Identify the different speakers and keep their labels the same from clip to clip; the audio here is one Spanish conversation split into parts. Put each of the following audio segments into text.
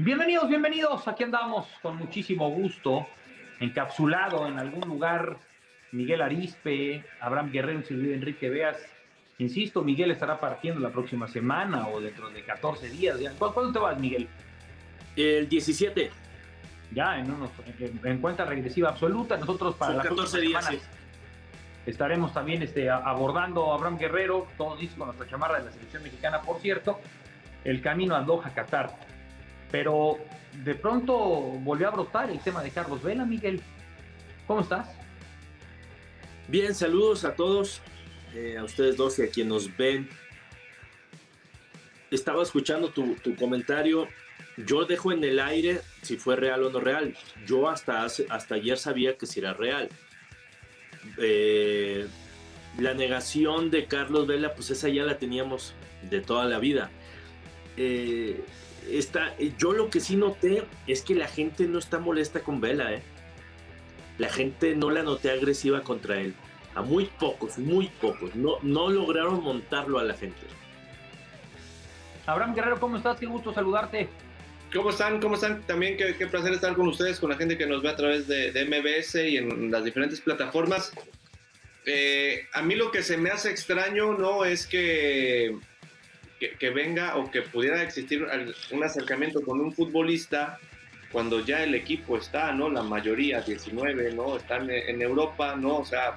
Speaker 1: Bienvenidos, bienvenidos. Aquí andamos con muchísimo gusto, encapsulado en algún lugar. Miguel Arispe, Abraham Guerrero, Silvio Enrique Veas. Insisto, Miguel estará partiendo la próxima semana o dentro de 14 días. ¿Cuándo te vas, Miguel?
Speaker 2: El 17.
Speaker 1: Ya, en, unos, en, cuenta regresiva absoluta. Nosotros para
Speaker 2: las 14 días,
Speaker 1: estaremos también este, abordando a Abraham Guerrero, todos listos con nuestra chamarra de la selección mexicana, por cierto, el camino a Doha, Qatar. Pero de pronto volvió a brotar el tema de Carlos Vela, Miguel. ¿Cómo estás?
Speaker 2: Bien, saludos a todos, eh, a ustedes dos y a quienes nos ven. Estaba escuchando tu, comentario. Yo dejo en el aire si fue real o no real. Yo hasta, hasta ayer sabía que si era real. Eh, la negación de Carlos Vela, pues esa ya la teníamos de toda la vida. Eh, está, yo lo que sí noté es que la gente no está molesta con Vela, ¿eh? La gente no la noté agresiva contra él. A muy pocos, muy pocos. No, no lograron montarlo a la gente.
Speaker 1: Abraham Guerrero, ¿cómo estás? Qué gusto saludarte.
Speaker 3: ¿Cómo están? ¿Cómo están? También qué, qué, placer estar con ustedes, con la gente que nos ve a través de, de MBS y en las diferentes plataformas. Eh, a mí lo que se me hace extraño, ¿no? Es que que, venga o que pudiera existir un acercamiento con un futbolista cuando ya el equipo está, ¿no? La mayoría, 19, ¿no? Están en Europa, ¿no? O sea,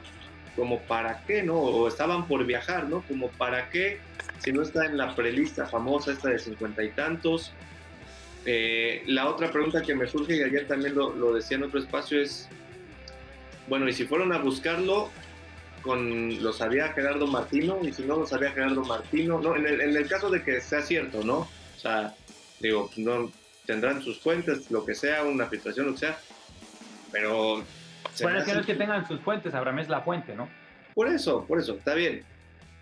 Speaker 3: como para qué, ¿no? O estaban por viajar, ¿no? Como para qué, si no está en la prelista famosa esta de cincuenta y tantos. Eh, la otra pregunta que me surge, y ayer también lo, lo decía en otro espacio, es, bueno, y si fueron a buscarlo, con lo sabía Gerardo Martino y si no lo sabía Gerardo Martino, no, en el, en el caso de que sea cierto, ¿no? O sea, digo, no tendrán sus fuentes, lo que sea, una filtración, lo que sea, pero...
Speaker 1: Bueno, que no es que tengan sus fuentes, Abraham es la fuente, ¿no?
Speaker 3: Por eso, por eso, está bien.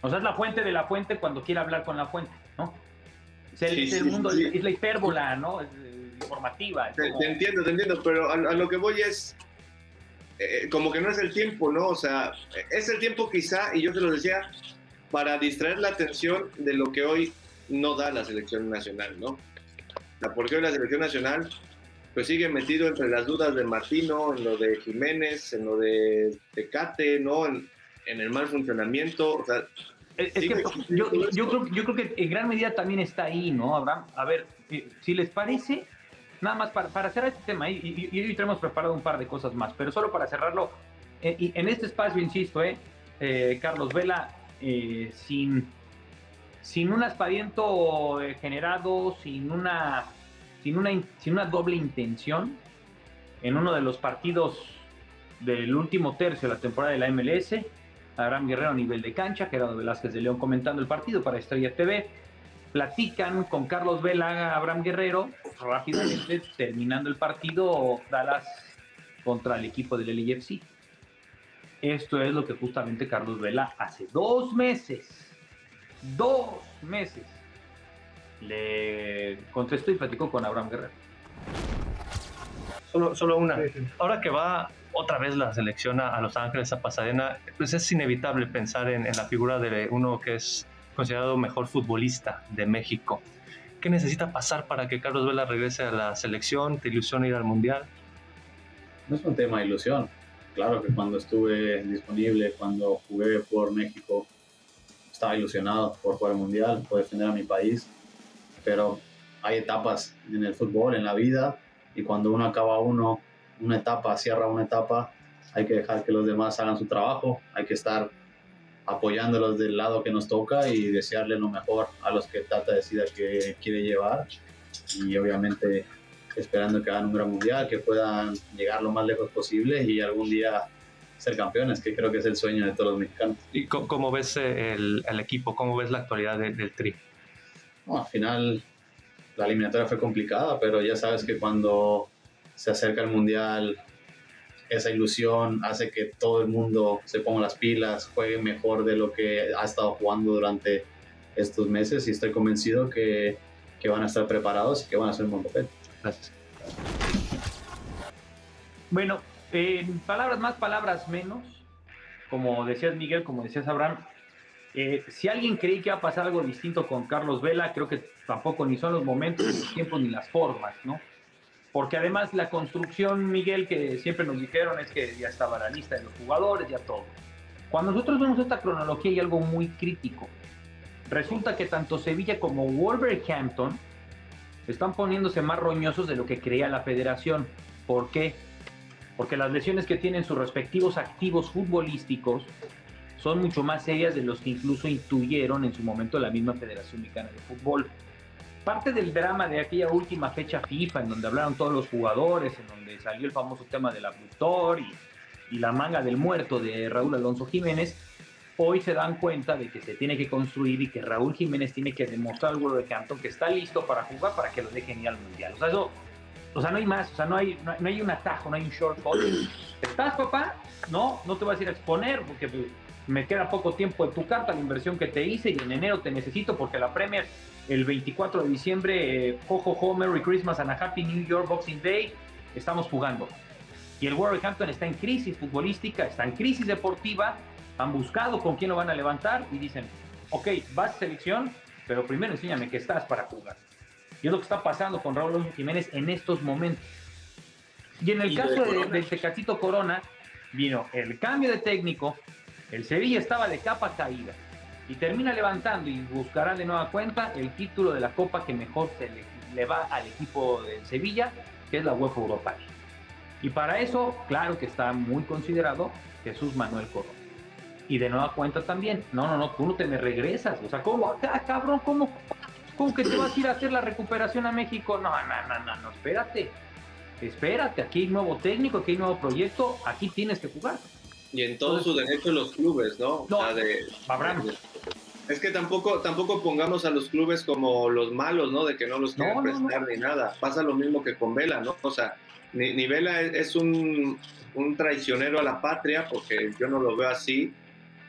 Speaker 1: O sea, es la fuente de la fuente cuando quiere hablar con la fuente, ¿no? Es el, mundo, es la hipérbola, ¿no? Es eh, informativa.
Speaker 3: te, entiendo, te entiendo, pero a, lo que voy es, eh, como que no es el tiempo, ¿no? O sea, es el tiempo quizá, y yo te lo decía, para distraer la atención de lo que hoy no da la selección nacional, ¿no? Porque hoy la selección nacional pues sigue metido entre las dudas de Martino, en lo de Jiménez, en lo de Tecate, ¿no? En, el mal funcionamiento, o sea...
Speaker 1: Es, que yo, yo, creo, yo creo que en gran medida también está ahí, ¿no, Abraham? A ver, eh, si les parece, nada más para, para cerrar este tema, y, hoy tenemos preparado un par de cosas más, pero solo para cerrarlo, eh, y en este espacio, insisto, eh, eh Carlos Vela, eh, sin, sin un aspaviento generado, sin una, sin, una, sin una doble intención, en uno de los partidos del último tercio de la temporada de la MLS, Abraham Guerrero a nivel de cancha, Gerardo Velázquez de León comentando el partido para Estrella TV, platican con Carlos Vela, Abraham Guerrero, rápidamente terminando el partido, Dallas contra el equipo del LAFC. Esto es lo que justamente Carlos Vela hace dos meses, dos meses, le contestó y platicó con Abraham Guerrero.
Speaker 4: Solo, solo una. Ahora que va otra vez la selección a, Los Ángeles, a Pasadena, pues es inevitable pensar en, en la figura de uno que es considerado mejor futbolista de México. ¿Qué necesita pasar para que Carlos Vela regrese a la selección? ¿Te ilusiona ir al Mundial?
Speaker 5: No es un tema de ilusión. Claro que cuando estuve disponible, cuando jugué por México, estaba ilusionado por jugar al Mundial, por defender a mi país. Pero hay etapas en el fútbol, en la vida, y cuando uno acaba uno, una etapa, cierra una etapa, hay que dejar que los demás hagan su trabajo, hay que estar apoyándolos del lado que nos toca y desearle lo mejor a los que Tata decida que quiere llevar y obviamente esperando que hagan un gran mundial, que puedan llegar lo más lejos posible y algún día ser campeones, que creo que es el sueño de todos los mexicanos.
Speaker 4: ¿Y cómo, ves el, equipo? ¿Cómo ves la actualidad del Tri?
Speaker 5: al final la eliminatoria fue complicada, pero ya sabes que cuando se acerca el mundial esa ilusión hace que todo el mundo se ponga las pilas, juegue mejor de lo que ha estado jugando durante estos meses y estoy convencido que, que van a estar preparados y que van a hacer un buen papel.
Speaker 4: Gracias.
Speaker 1: Bueno, palabras más, palabras menos, como decías Miguel, como decías Abraham, Eh, si alguien cree que va a pasar algo distinto con Carlos Vela, creo que tampoco ni son los momentos, ni los tiempos, ni las formas, ¿no? Porque además la construcción, Miguel, que siempre nos dijeron es que ya estaba la lista de los jugadores, ya todo. Cuando nosotros vemos esta cronología hay algo muy crítico. Resulta que tanto Sevilla como Wolverhampton están poniéndose más roñosos de lo que creía la federación. ¿Por qué? Porque las lesiones que tienen sus respectivos activos futbolísticos son mucho más serias de los que incluso intuyeron en su momento la misma Federación Mexicana de Fútbol. Parte del drama de aquella última fecha FIFA, en donde hablaron todos los jugadores, en donde salió el famoso tema del abductor y, y la manga del muerto de Raúl Alonso Jiménez, hoy se dan cuenta de que se tiene que construir y que Raúl Jiménez tiene que demostrar al de Canton que está listo para jugar para que lo dejen ir al Mundial. O sea, eso, o sea, no hay más, o sea, no hay, no, hay un atajo, no hay un shortcut. ¿Estás, papá? No, no te vas a ir a exponer porque pues, me queda poco tiempo de tu carta, la inversión que te hice y en enero te necesito porque la Premier el 24 de diciembre, eh, ho, ho, Merry Christmas and a Happy New York Boxing Day, estamos jugando. Y el Wolverhampton está en crisis futbolística, está en crisis deportiva, han buscado con quién lo van a levantar y dicen, ok, vas a selección, pero primero enséñame que estás para jugar. Y es lo que está pasando con Raúl Jiménez en estos momentos. Y en el caso de, del Tecatito Corona, vino el cambio de técnico, el Sevilla estaba de capa caída y termina levantando y buscará de nueva cuenta el título de la copa que mejor se le, va al equipo del Sevilla, que es la UEFA Europa Y para eso, claro que está muy considerado Jesús Manuel Corona. Y de nueva cuenta también, no, no, no, tú no te me regresas. O sea, ¿cómo acá, cabrón? ¿Cómo, ¿Cómo que te vas a ir a hacer la recuperación a México? No, no, no, no, no, espérate. Espérate, aquí hay nuevo técnico, aquí hay nuevo proyecto, aquí tienes que jugar.
Speaker 3: Y en todos sus derechos los clubes, ¿no?
Speaker 1: No,
Speaker 3: Es que tampoco, tampoco pongamos a los clubes como los malos, ¿no? De que no los quieren prestar ni nada. Pasa lo mismo que con Vela, ¿no? O sea, ni, Vela es, un, un, traicionero a la patria, porque yo no lo veo así,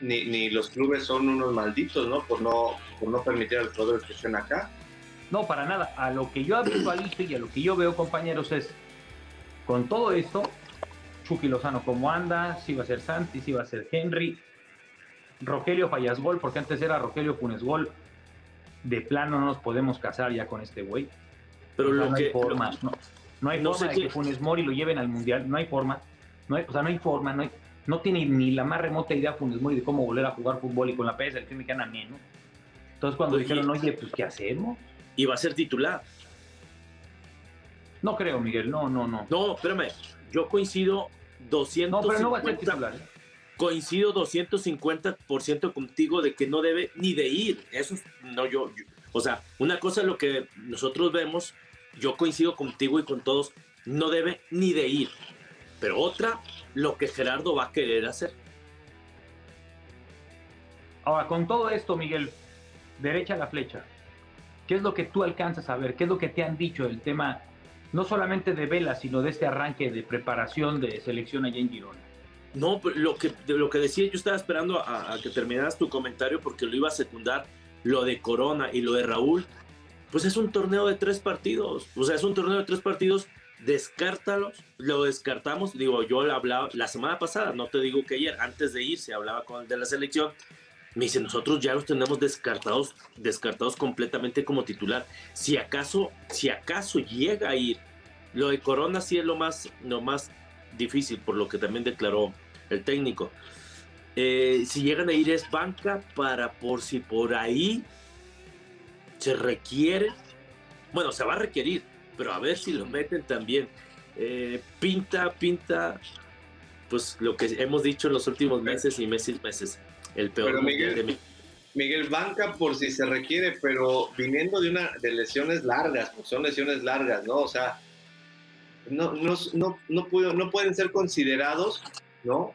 Speaker 3: ni, ni, los clubes son unos malditos, ¿no? Por no, por no permitir a los jugadores que estén acá.
Speaker 1: No, para nada. A lo que yo visualizo y a lo que yo veo, compañeros, es con todo esto, Chucky Lozano cómo anda, si va a ser Santi, si va a ser Henry, Rogelio Fallasgol, porque antes era Rogelio Funesgol, de plano no nos podemos casar ya con este güey.
Speaker 2: Pero lo
Speaker 1: no
Speaker 2: que,
Speaker 1: hay forma, no, no, hay forma de que Funes Mori lo lleven al mundial, no hay forma, no hay, o sea, no hay forma, no, hay, no tiene ni la más remota idea Funes Mori de cómo volver a jugar fútbol y con la PS del que me quedan ¿no? Entonces cuando dijeron, oye, pues ¿qué hacemos?
Speaker 2: Y va a ser titular.
Speaker 1: No creo, Miguel, no, no, no.
Speaker 2: No, espérame, yo coincido 250. No, pero no va a ser titular. Coincido 250% contigo de que no debe ni de ir. Eso no yo, o sea, una cosa es lo que nosotros vemos, yo coincido contigo y con todos, no debe ni de ir. Pero otra, lo que Gerardo va a querer hacer.
Speaker 1: Ahora, con todo esto, Miguel, derecha a la flecha. ¿Qué es lo que tú alcanzas a ver? ¿Qué es lo que te han dicho del tema no solamente de Vela, sino de este arranque de preparación de selección allá en Girona.
Speaker 2: No, lo que, de lo que decía, yo estaba esperando a, que terminaras tu comentario porque lo iba a secundar, lo de Corona y lo de Raúl, pues es un torneo de tres partidos, o sea, es un torneo de tres partidos, descártalos, lo descartamos, digo, yo hablaba la semana pasada, no te digo que ayer, antes de irse, hablaba con el de la selección, me dice, nosotros ya los tenemos descartados, descartados completamente como titular. Si acaso, si acaso llega a ir, lo de Corona sí es lo más, lo más difícil, por lo que también declaró el técnico. Eh, si llegan a ir es banca para por si por ahí se requiere, bueno, se va a requerir, pero a ver si lo meten también. Eh, pinta, pinta, pues lo que hemos dicho en los últimos meses y meses, meses el peor
Speaker 3: Miguel, Miguel banca por si se requiere, pero viniendo de una de lesiones largas, pues son lesiones largas, ¿no? O sea, no, no, no, no, no pueden ser considerados, ¿no?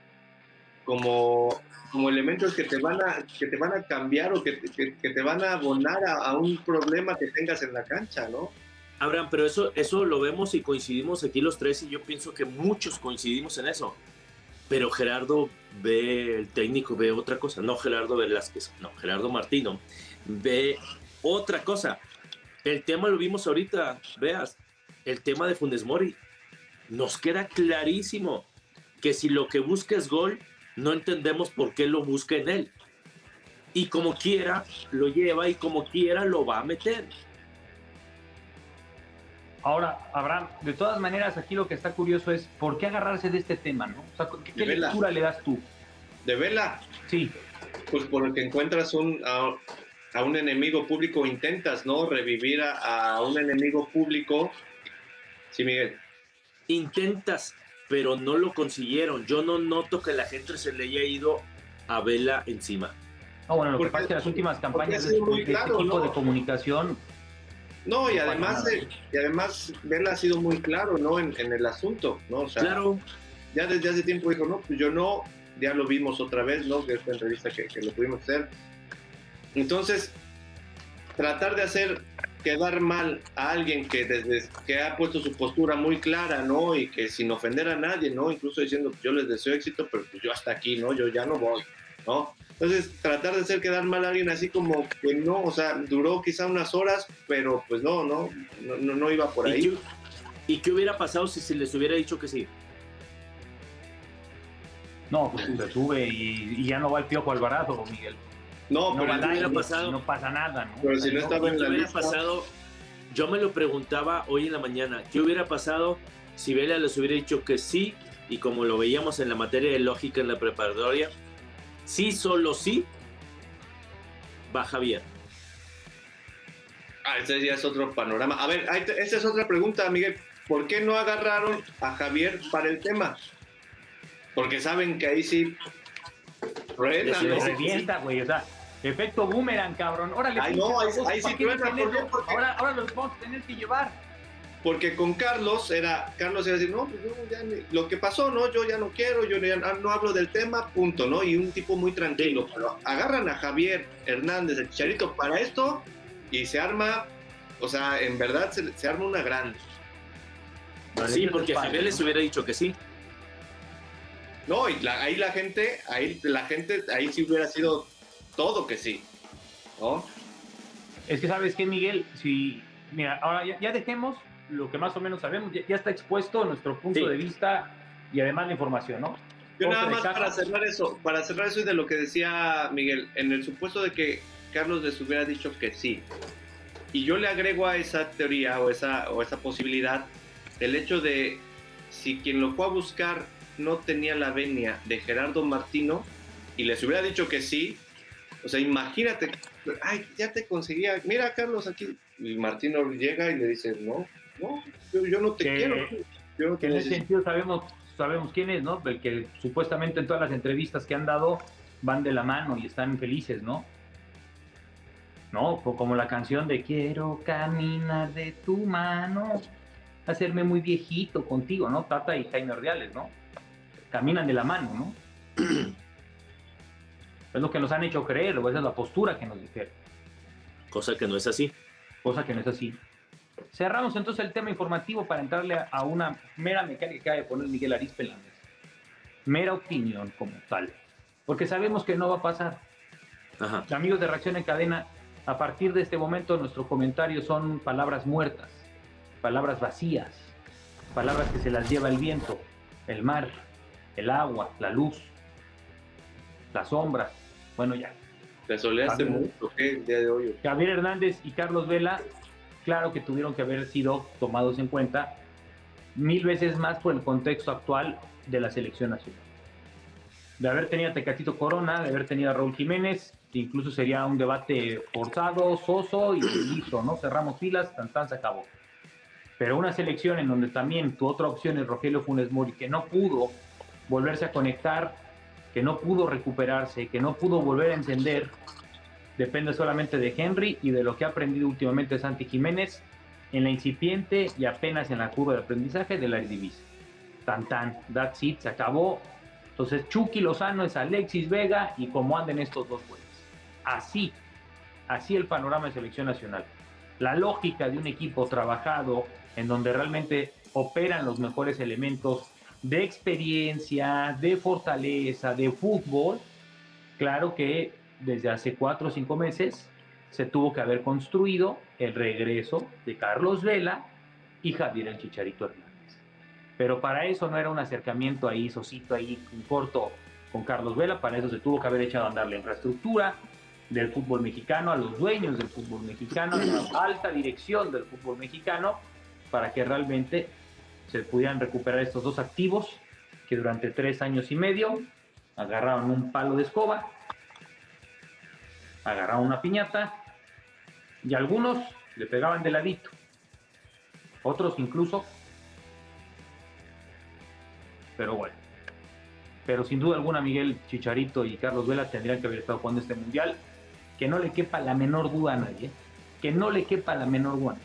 Speaker 3: Como, como elementos que te van a, que te van a cambiar o que, que, te van a abonar a, un problema que tengas en la cancha, ¿no?
Speaker 2: Abraham, pero eso, eso lo vemos y coincidimos aquí los tres y yo pienso que muchos coincidimos en eso. Pero Gerardo ve, el técnico ve otra cosa, no Gerardo Velázquez, no, Gerardo Martino, ve otra cosa. El tema lo vimos ahorita, veas, el tema de Funes Mori. Nos queda clarísimo que si lo que busca es gol, no entendemos por qué lo busca en él. y como quiera lo lleva y como quiera lo va a meter.
Speaker 1: Ahora, Abraham, de todas maneras, aquí lo que está curioso es por qué agarrarse de este tema, ¿no? O sea, ¿qué, qué lectura le das tú?
Speaker 3: ¿De vela?
Speaker 1: Sí.
Speaker 3: Pues porque encuentras un, a, a un enemigo público, intentas, ¿no? Revivir a, a, un enemigo público. Sí, Miguel.
Speaker 2: Intentas, pero no lo consiguieron. Yo no noto que la gente se le haya ido a vela encima.
Speaker 1: No, bueno, lo porque, que pasa es que las últimas campañas de, de, claro, este tipo ¿no? de comunicación
Speaker 3: no, y además, eh, y además Vela ha sido muy claro, ¿no? En, en, el asunto, ¿no? O sea,
Speaker 2: claro.
Speaker 3: ya desde hace tiempo dijo, no, pues yo no, ya lo vimos otra vez, ¿no? Que esta entrevista que, que lo pudimos hacer. Entonces, tratar de hacer quedar mal a alguien que desde que ha puesto su postura muy clara, ¿no? Y que sin ofender a nadie, ¿no? Incluso diciendo, yo les deseo éxito, pero pues yo hasta aquí, ¿no? Yo ya no voy, ¿no? Entonces, tratar de hacer quedar mal a alguien así como que no, o sea, duró quizá unas horas, pero pues no, no, no, no iba por ahí.
Speaker 2: ¿Y qué, ¿Y qué, hubiera pasado si se les hubiera dicho que sí?
Speaker 1: No, pues se sube y, y, ya no va el Piojo Alvarado, Miguel.
Speaker 3: No,
Speaker 1: no
Speaker 3: pero
Speaker 1: va hubiera pasado. No pasa nada, ¿no?
Speaker 3: Pero si no estaba en la
Speaker 2: hubiera
Speaker 3: lista.
Speaker 2: pasado, yo me lo preguntaba hoy en la mañana, ¿qué hubiera pasado si Vela les hubiera dicho que sí? Y como lo veíamos en la materia de lógica en la preparatoria, sí, solo sí, va Javier.
Speaker 3: Ah, ese ya es otro panorama. A ver, esa es otra pregunta, Miguel. ¿Por qué no agarraron a Javier para el tema? Porque saben que ahí sí.
Speaker 1: Rueda, ¿no? revienta, güey. O sea, efecto boomerang, cabrón. Órale,
Speaker 3: Ay, no, ahí, ahí sí.
Speaker 1: Porque... Ahora, ahora los vamos a tener que llevar.
Speaker 3: Porque con Carlos era, Carlos era decir, no, pues yo ya ni, lo que pasó, no, yo ya no quiero, yo ya no hablo del tema, punto, ¿no? Y un tipo muy tranquilo. Pero agarran a Javier Hernández, el Chicharito, para esto y se arma, o sea, en verdad se, se arma una grande.
Speaker 2: Sí, porque a Javier les hubiera dicho que sí.
Speaker 3: No, y la, ahí la gente, ahí la gente, ahí sí hubiera sido todo que sí, ¿no?
Speaker 1: Es que sabes que Miguel, si, mira, ahora ya, ya dejemos lo que más o menos sabemos, ya, ya está expuesto nuestro punto sí. de vista y además la información, ¿no?
Speaker 3: Yo nada más para cerrar eso, para cerrar eso y de lo que decía Miguel, en el supuesto de que Carlos les hubiera dicho que sí, y yo le agrego a esa teoría o esa, o esa posibilidad el hecho de si quien lo fue a buscar no tenía la venia de Gerardo Martino y les hubiera dicho que sí, o sea, imagínate, ay, ya te conseguía, mira Carlos aquí, y Martino llega y le dice, no, no, yo, yo no te
Speaker 1: que,
Speaker 3: quiero. Yo no
Speaker 1: que en ese sentido sabemos, sabemos quién es, ¿no? El que supuestamente en todas las entrevistas que han dado van de la mano y están felices, ¿no? ¿No? Como la canción de Quiero caminar de tu mano, hacerme muy viejito contigo, ¿no? Tata y Jaime Reales, ¿no? Caminan de la mano, ¿no? es lo que nos han hecho creer, o esa es la postura que nos dijeron.
Speaker 2: Cosa que no es así.
Speaker 1: Cosa que no es así. Cerramos entonces el tema informativo para entrarle a una mera mecánica que acaba de poner Miguel Arispe en la mesa. Mera opinión como tal. Porque sabemos que no va a pasar.
Speaker 2: Ajá.
Speaker 1: Amigos de Reacción en Cadena, a partir de este momento nuestros comentarios son palabras muertas, palabras vacías, palabras que se las lleva el viento, el mar, el agua, la luz, la sombra. Bueno, ya.
Speaker 3: Te soleaste mucho, ¿qué? El día de hoy.
Speaker 1: Javier Hernández y Carlos Vela claro que tuvieron que haber sido tomados en cuenta mil veces más por el contexto actual de la selección nacional. De haber tenido a Tecatito Corona, de haber tenido a Raúl Jiménez, que incluso sería un debate forzado, soso y listo, ¿no? Cerramos filas, tan tan se acabó. Pero una selección en donde también tu otra opción es Rogelio Funes Mori, que no pudo volverse a conectar, que no pudo recuperarse, que no pudo volver a encender, depende solamente de Henry y de lo que ha aprendido últimamente Santi Jiménez en la incipiente y apenas en la curva de aprendizaje de la Eredivisie. Tan tan, that's it, se acabó. Entonces Chucky Lozano es Alexis Vega y cómo anden estos dos güeyes. Así, así el panorama de selección nacional. La lógica de un equipo trabajado en donde realmente operan los mejores elementos de experiencia, de fortaleza, de fútbol, claro que desde hace cuatro o cinco meses se tuvo que haber construido el regreso de Carlos Vela y Javier el Chicharito Hernández. Pero para eso no era un acercamiento ahí, socito ahí, un corto con Carlos Vela, para eso se tuvo que haber echado a andar la infraestructura, del fútbol mexicano, a los dueños del fútbol mexicano, a la alta dirección del fútbol mexicano, para que realmente se pudieran recuperar estos dos activos que durante tres años y medio agarraban un palo de escoba, agarraban una piñata y algunos le pegaban de ladito, otros incluso, pero bueno. Pero sin duda alguna Miguel Chicharito y Carlos Vela tendrían que haber estado jugando este mundial, que no le quepa la menor duda a nadie, que no le quepa la menor duda.